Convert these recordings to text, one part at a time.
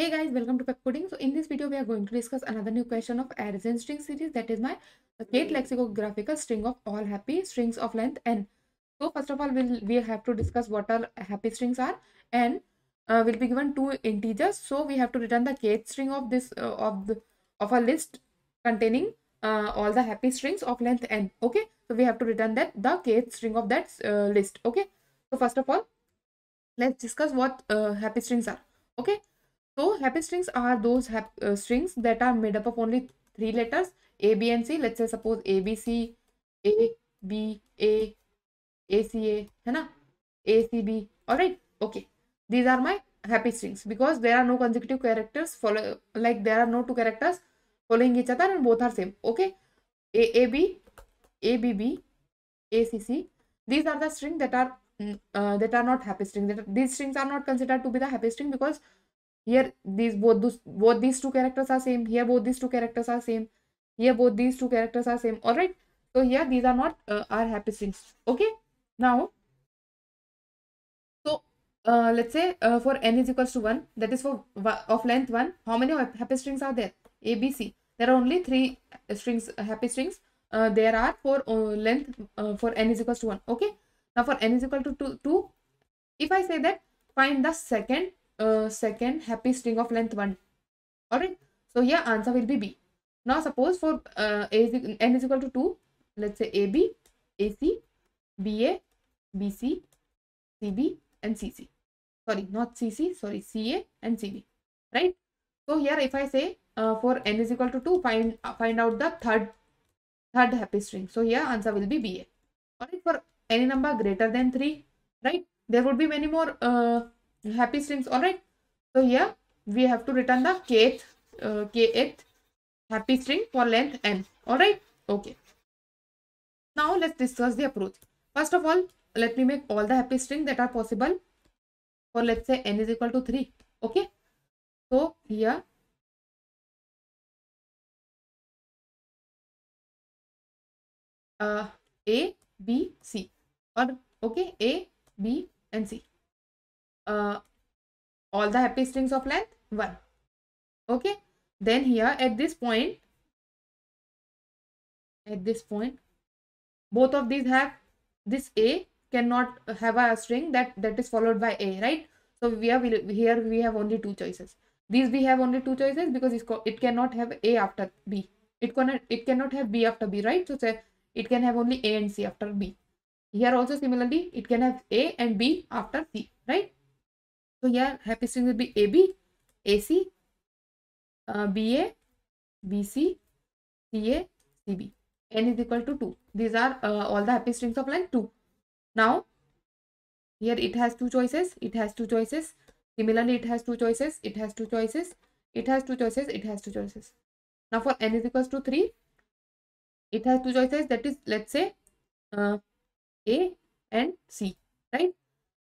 Hey guys, welcome to Pep Coding. So in this video, we are going to discuss another new question of arrays string series. That is my kth lexicographical string of all happy strings of length n. So first of all, we'll we have to discuss what are happy strings are and uh, will be given two integers. So we have to return the kth string of this uh, of the of a list containing uh, all the happy strings of length n. Okay, so we have to return that the kth string of that uh, list. Okay, so first of all, let's discuss what uh, happy strings are. Okay so happy strings are those uh, strings that are made up of only three letters A, B and C. Let's say suppose A, B, C, A, B, A, A, C, A, है ना? A, C, B. Alright. Okay. These are my happy strings because there are no consecutive characters follow like there are no two characters following each other and both are same. Okay. A, A, B, A, B, B, A, C, C. These are the strings that are mm, uh, that are not happy string. That these strings are not considered to be the happy string because here these both those both these two characters are same. Here both these two characters are same. Here both these two characters are same. All right. So here these are not uh, are happy strings okay. Now so uh, let's say uh, for n is equals to 1 that is for of length 1 how many happy strings are there? A b c. There are only three strings uh, happy strings. Uh, there are for uh, length for n is equals to 1 okay. Now for n is equal to 2, 2 if i say that find the second uh, second happy string of length 1 all right so here answer will be b. Now suppose for uh, a n is equal to 2 let's say ab ac ba bc cb and cc sorry not cc sorry ca and cb right? So here if i say uh, for n is equal to 2 find uh, find out the third third happy string. So here answer will be ba all right for any number greater than 3 right? There would be many more uh, happy strings all right so here we have to return the kth uh, kth happy string for length n all right okay now let's discuss the approach first of all let me make all the happy string that are possible for let's say n is equal to 3 okay so here uh, a b c or okay a b and c uh, all the happy strings of length? 1 okay. Then here at this point at this point both of these have this a cannot have a string that that is followed by a right? So we have here we have only two choices. These we have only two choices because it cannot have a after b. It cannot it cannot have b after b right? So say it can have only a and c after b. Here also similarly it can have a and b after c right so here happy string will be AB, AC, BA, BC, CA, CB. N is equal to 2. These are uh, all the happy strings of length 2. Now, here it has two choices. It has two choices. Similarly, it has two choices. It has two choices. It has two choices. It has two choices. Now, for n is equals to 3, it has two choices. That is, let's say, uh, A and C, right?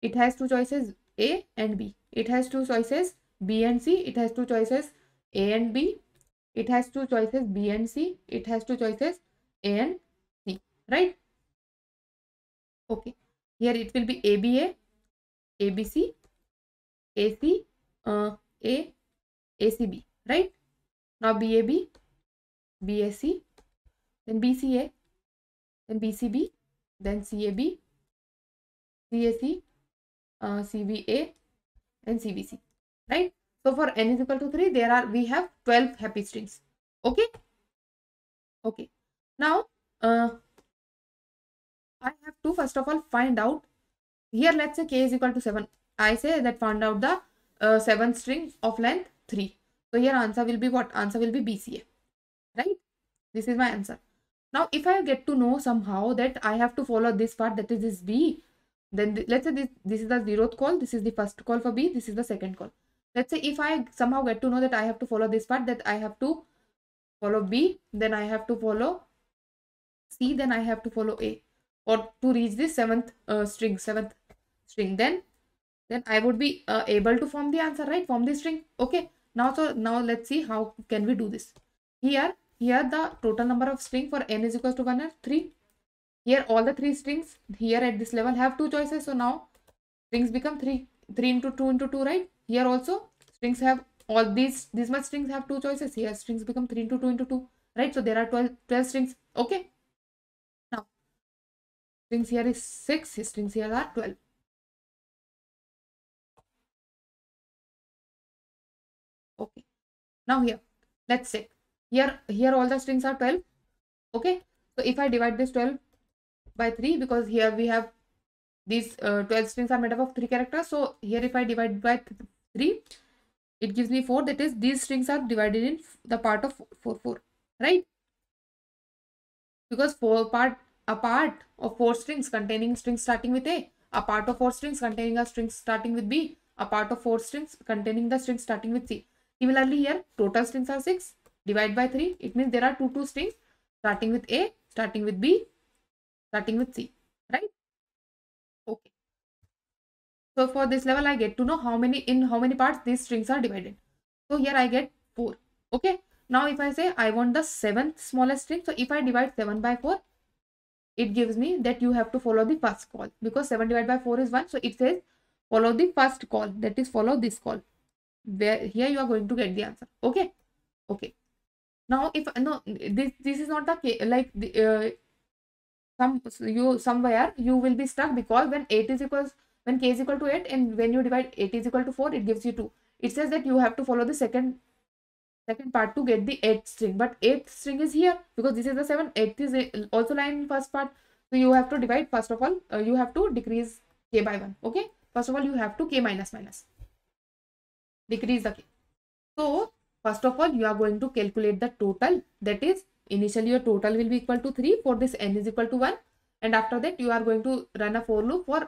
It has two choices a and B. It has two choices B and C. It has two choices A and B. It has two choices B and C. It has two choices A and C. Right? Okay. Here it will be ABA, ABC, AC, uh, A, ACB. Right? Now BAB, BAC, then BCA, then BCB, then CAB, CAC, uh, CBA and CBC, right? So for n is equal to 3, there are, we have 12 happy strings. Okay? Okay. Now, uh, I have to first of all find out, here let's say k is equal to 7. I say that found out the uh, 7 string of length 3. So here answer will be what? Answer will be BCA, right? This is my answer. Now, if I get to know somehow that I have to follow this part, that is this B, then th let's say this, this is the zeroth call this is the first call for b this is the second call. Let's say if i somehow get to know that i have to follow this part that i have to follow b then i have to follow c then i have to follow a. Or to reach this seventh uh, string seventh string then then i would be uh, able to form the answer right? Form the string. Okay. Now so now let's see how can we do this. Here here the total number of string for n is equals to 1 and 3 here all the three strings here at this level have two choices. So now strings become 3. 3 into 2 into 2, right? Here also strings have all these these much strings have two choices. Here strings become 3 into 2 into 2 right? So there are 12 12 strings. Okay. Now strings here is 6 strings here are 12 okay. Now here let's check. Here here all the strings are 12 okay. So if i divide this 12 by 3 because here we have these uh, 12 strings are made up of three characters. So here if i divide by 3 it gives me 4 that is these strings are divided in the part of 4 4 right? Because four part a part of four strings containing strings starting with a a part of four strings containing a string starting with b a part of four strings containing the strings starting with c. Similarly here total strings are 6 divide by 3 it means there are two two strings starting with a starting with b starting with c right okay so for this level, I get to know how many in how many parts these strings are divided. So here I get 4. Okay. Now if I say I want the seventh smallest string. So if I divide 7 by 4, it gives me that you have to follow the first call because 7 divided by 4 is 1. So it says follow the first call that is follow this call. Where here you are going to get the answer. Okay. Okay. Now if no this this is not the like the uh, some you somewhere you will be stuck because when 8 is equals when k is equal to 8 and when you divide 8 is equal to 4 it gives you 2 it says that you have to follow the second second part to get the 8th string. But 8th string is here because this is the 7 8th is also lying in first part. So you have to divide first of all uh, you have to decrease k by 1 okay? First of all you have to k minus minus. Decrease the k. So first of all you are going to calculate the total. That is initially your total will be equal to 3 for this n is equal to 1 and after that you are going to run a for loop for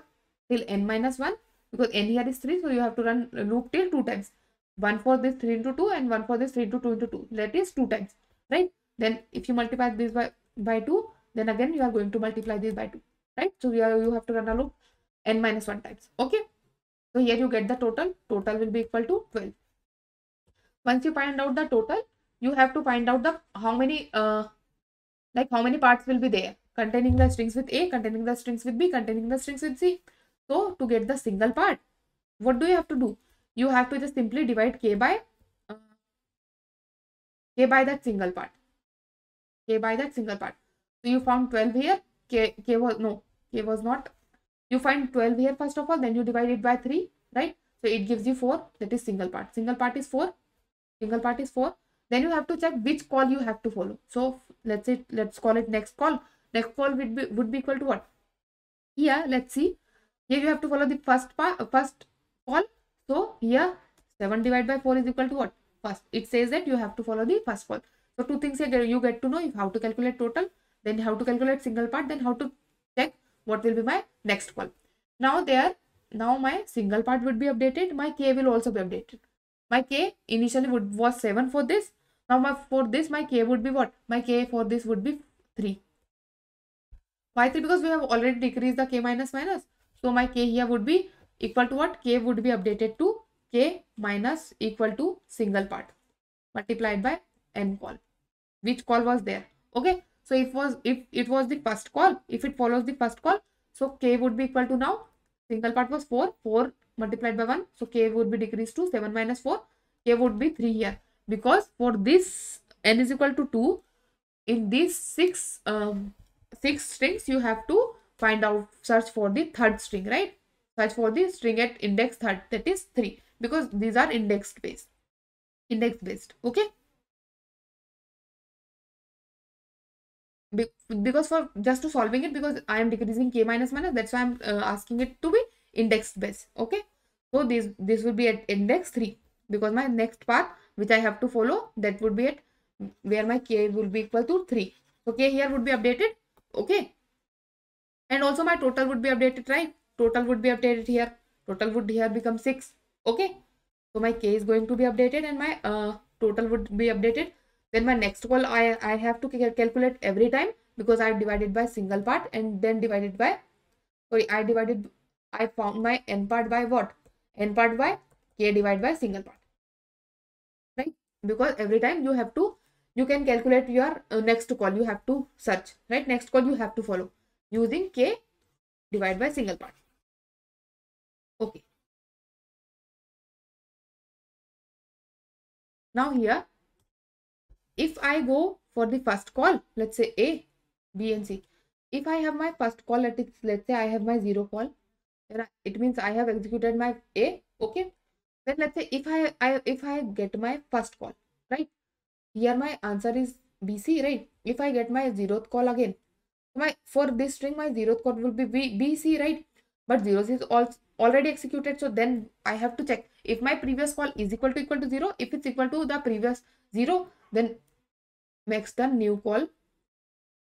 till n minus 1 because n here is 3 so you have to run loop till 2 times. One for this 3 into 2 and one for this 3 into 2 into 2 that is 2 times right? Then if you multiply this by by 2 then again you are going to multiply this by 2 right? So you, are, you have to run a loop n minus 1 times okay? So here you get the total. Total will be equal to 12 once you find out the total you have to find out the how many uh like how many parts will be there containing the strings with a containing the strings with b containing the strings with c so to get the single part, what do you have to do? You have to just simply divide k by uh, k by that single part. k by that single part. So you found 12 here. k, k was no, k was not. You find 12 here first of all, then you divide it by 3, right? So it gives you 4, that is single part. Single part is 4. Single part is 4. Then you have to check which call you have to follow. So let's say, let's call it next call. Next call would be, would be equal to what? Here, let's see here you have to follow the first part, first call. So here 7 divided by 4 is equal to what? First. It says that you have to follow the first call. So two things here you get to know how to calculate total, then how to calculate single part, then how to check what will be my next call. Now there, now my single part would be updated. My k will also be updated. My k initially would was 7 for this. Now my, for this my k would be what? My k for this would be 3. Why 3? Because we have already decreased the k minus minus. So my k here would be equal to what? k would be updated to k minus equal to single part multiplied by n call. Which call was there? Okay. So if was if it was the first call, if it follows the first call, so k would be equal to now single part was 4, 4 multiplied by 1. So k would be decreased to 7 minus 4. k would be 3 here because for this n is equal to 2 in these six um, six strings you have to find out search for the third string right? Search for the string at index third that is 3 because these are indexed based index based okay? Be because for just to solving it because i am decreasing k minus minus that's why i'm uh, asking it to be indexed based okay? So this this will be at index 3 because my next path which i have to follow that would be at where my k will be equal to 3 so k here would be updated. Okay. And also my total would be updated right? Total would be updated here. Total would here become 6 okay. So my k is going to be updated and my uh, total would be updated. Then my next call i i have to calculate every time because i divided by single part and then divided by sorry i divided i found my n part by what? N part by k divided by single part because every time you have to you can calculate your uh, next call you have to search right next call you have to follow using k divided by single part. Okay. now here if i go for the first call let's say a b and c if i have my first call let it let's say i have my zero call it means i have executed my a okay then let's say if i, I if i get my first call right? Here my answer is bc right? If i get my zeroth call again my for this string my zeroth call will be b, bc right? But zeros is also already executed so then i have to check. If my previous call is equal to equal to zero if it's equal to the previous zero then makes the new call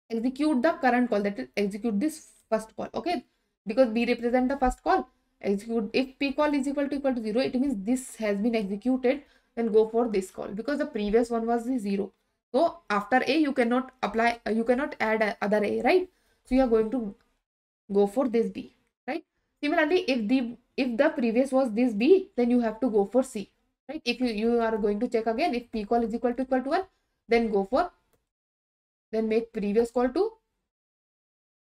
execute the current call that is execute this first call okay? Because b represent the first call execute if p call is equal to equal to 0 it means this has been executed then go for this call because the previous one was the 0 so after a you cannot apply uh, you cannot add other a right? So you are going to go for this b right? Similarly if the if the previous was this b then you have to go for c right? If you you are going to check again if p call is equal to equal to 1 then go for then make previous call to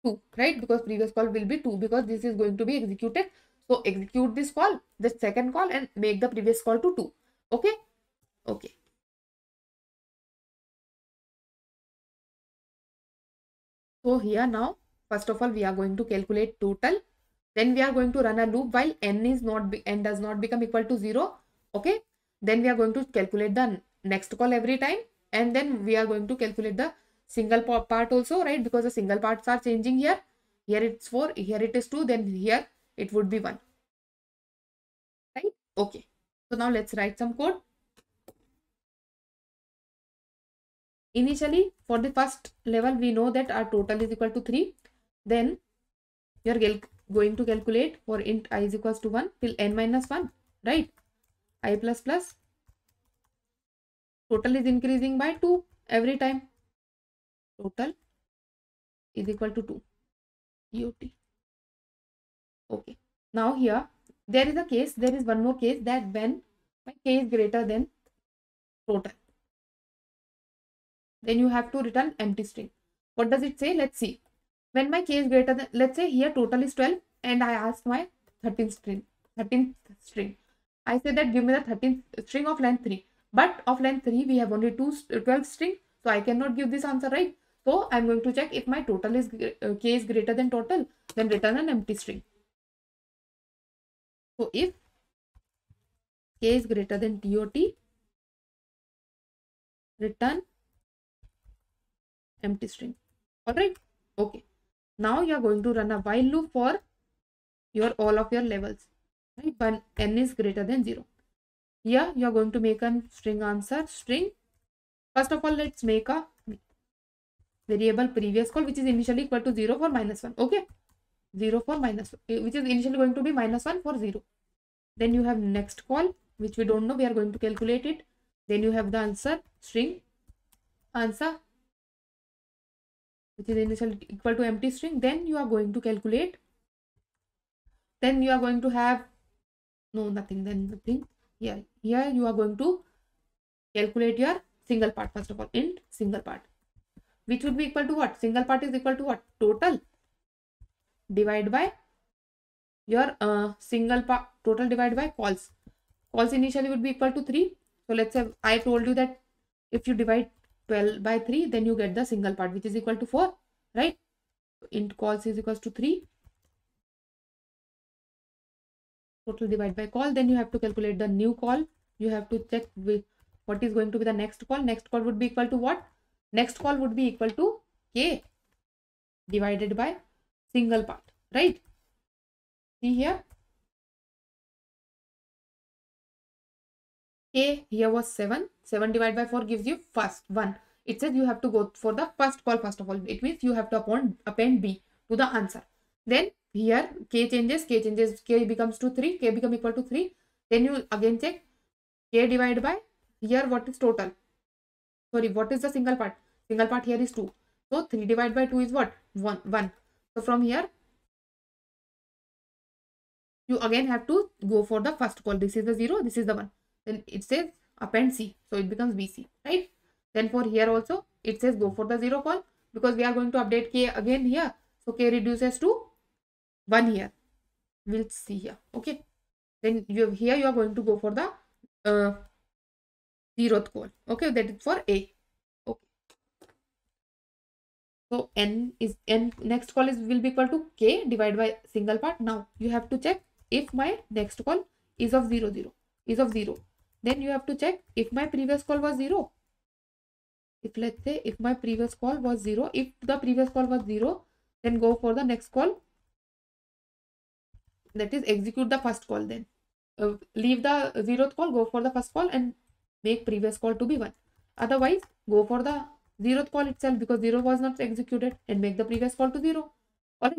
2 right? Because previous call will be 2 because this is going to be executed so execute this call, the second call and make the previous call to 2. Okay. Okay. So here now, first of all, we are going to calculate total. Then we are going to run a loop while n is not n does not become equal to 0. Okay. Then we are going to calculate the next call every time. And then we are going to calculate the single part also, right? Because the single parts are changing here. Here it's 4, here it is 2, then here it would be 1 right? Okay. So now let's write some code. Initially for the first level we know that our total is equal to 3 then you are going to calculate for int i is equals to 1 till n minus 1 right? I plus plus. Total is increasing by 2 every time. Total is equal to 2 EOT okay. Now here there is a case there is one more case that when my k is greater than total then you have to return empty string. What does it say? Let's see. When my k is greater than let's say here total is 12 and i ask my 13th string 13th string. I say that give me the 13th string of length 3 but of length 3 we have only two 12 string so i cannot give this answer right? So i'm going to check if my total is uh, k is greater than total then return an empty string so if k is greater than dot, return empty string. Alright. Okay. Now you are going to run a while loop for your all of your levels. Right. When n is greater than 0. Here you are going to make a string answer string. First of all, let's make a variable previous call which is initially equal to 0 for minus 1. Okay. 0 for minus eh, which is initially going to be minus 1 for 0 then you have next call which we don't know we are going to calculate it. Then you have the answer string. Answer which is initially equal to empty string. Then you are going to calculate. Then you are going to have no nothing then nothing. Here here you are going to calculate your single part first of all int single part which would be equal to what? Single part is equal to what? Total divide by your uh, single part total divided by calls calls initially would be equal to 3 so let's say i told you that if you divide 12 by 3 then you get the single part which is equal to 4 right? Int calls is equals to 3 total divide by call then you have to calculate the new call. You have to check with what is going to be the next call. Next call would be equal to what? Next call would be equal to k divided by single part right? See here? K here was 7 7 divided by 4 gives you first one. It says you have to go for the first call first of all. It means you have to append, append b to the answer. Then here k changes k changes. K becomes to 3 k become equal to 3 then you again check. K divided by here what is total? Sorry what is the single part? Single part here is 2 so 3 divided by 2 is what? 1 1 so from here you again have to go for the first call. This is the 0 this is the 1 then it says append c so it becomes bc right? Then for here also it says go for the 0 call because we are going to update k again here. So k reduces to 1 here. We'll see here okay? Then you here you are going to go for the uh, zeroth call okay? That is for a so n is n next call is will be equal to k divided by single part. Now you have to check if my next call is of 0 0 is of 0 then you have to check if my previous call was 0 if let's say if my previous call was 0 if the previous call was 0 then go for the next call. That is execute the first call then. Uh, leave the zeroth call go for the first call and make previous call to be 1 otherwise go for the zeroth call itself because 0 was not executed and make the previous call to 0 or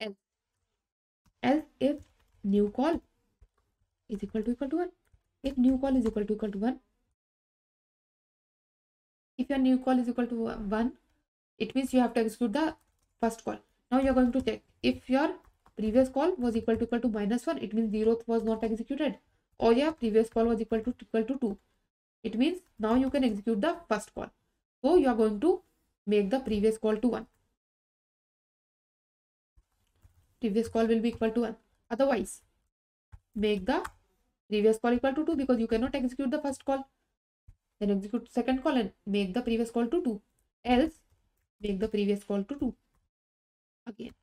else, else if new call is equal to equal to 1 if new call is equal to equal to 1 if your new call is equal to 1 it means you have to execute the first call. Now you're going to check. If your previous call was equal to equal to minus 1 it means zeroth was not executed. Or your previous call was equal to equal to 2 it means now you can execute the first call so you are going to make the previous call to 1 previous call will be equal to 1 otherwise make the previous call equal to 2 because you cannot execute the first call. Then execute second call and make the previous call to 2 else make the previous call to 2 again.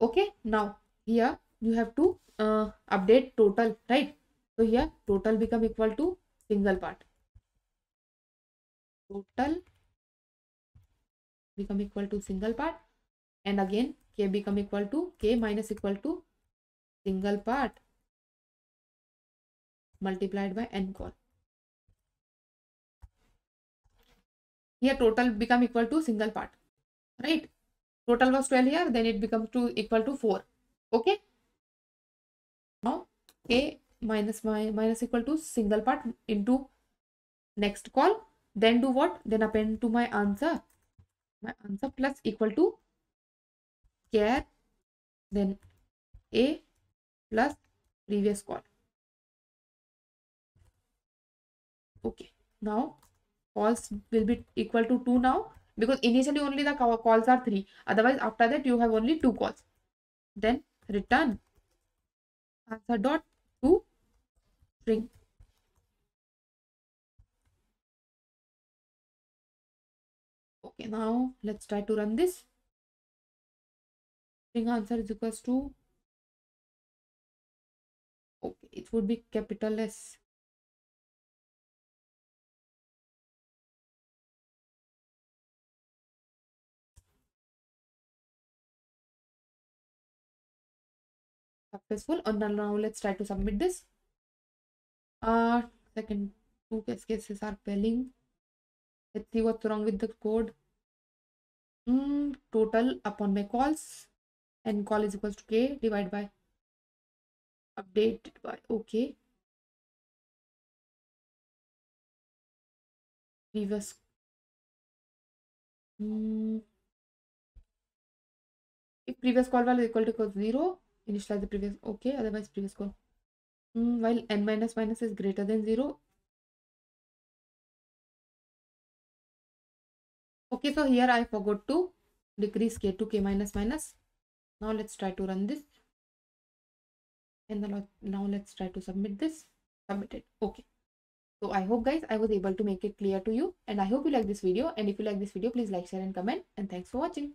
Okay now here you have to uh, update total right? So here total become equal to single part total become equal to single part and again k become equal to k minus equal to single part multiplied by n call here total become equal to single part right total was 12 here then it becomes to equal to 4 okay now a minus my minus equal to single part into next call then do what? Then append to my answer. My answer plus equal to char then a plus previous call. Okay. Now calls will be equal to 2 now because initially only the calls are three. Otherwise after that you have only two calls. Then return answer dot to string okay now let's try to run this. String answer is equals to okay it would be capital s. Successful. And now let's try to submit this. Uh second two case cases are failing. Let's see what's wrong with the code mm, total upon my calls and call is equals to k divided by updated by okay. Previous mm, if previous call value is equal to 0 initialize the previous okay otherwise previous call. Mm, while n minus minus is greater than 0 okay so here i forgot to decrease k to k minus minus. Now let's try to run this. And then now let's try to submit this. Submitted okay. So i hope guys i was able to make it clear to you. And i hope you like this video. And if you like this video please like share and comment. And thanks for watching